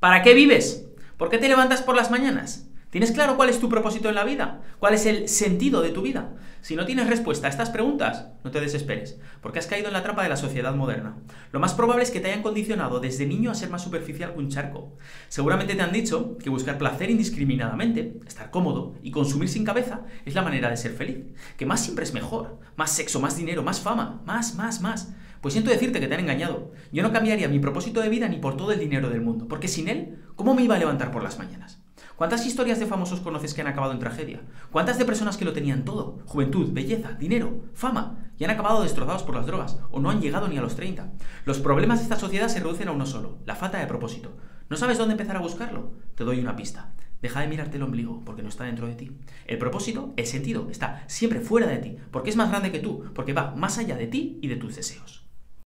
¿Para qué vives? ¿Por qué te levantas por las mañanas? ¿Tienes claro cuál es tu propósito en la vida? ¿Cuál es el sentido de tu vida? Si no tienes respuesta a estas preguntas, no te desesperes, porque has caído en la trampa de la sociedad moderna. Lo más probable es que te hayan condicionado desde niño a ser más superficial que un charco. Seguramente te han dicho que buscar placer indiscriminadamente, estar cómodo y consumir sin cabeza es la manera de ser feliz. Que más siempre es mejor. Más sexo, más dinero, más fama, más, más, más. Pues siento decirte que te han engañado. Yo no cambiaría mi propósito de vida ni por todo el dinero del mundo, porque sin él, ¿cómo me iba a levantar por las mañanas? ¿Cuántas historias de famosos conoces que han acabado en tragedia? ¿Cuántas de personas que lo tenían todo? Juventud, belleza, dinero, fama, y han acabado destrozados por las drogas, o no han llegado ni a los 30. Los problemas de esta sociedad se reducen a uno solo, la falta de propósito. ¿No sabes dónde empezar a buscarlo? Te doy una pista. Deja de mirarte el ombligo, porque no está dentro de ti. El propósito, el sentido, está siempre fuera de ti, porque es más grande que tú, porque va más allá de ti y de tus deseos.